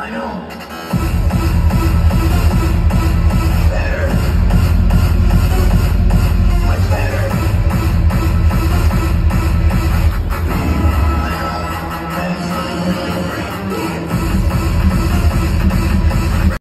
I know.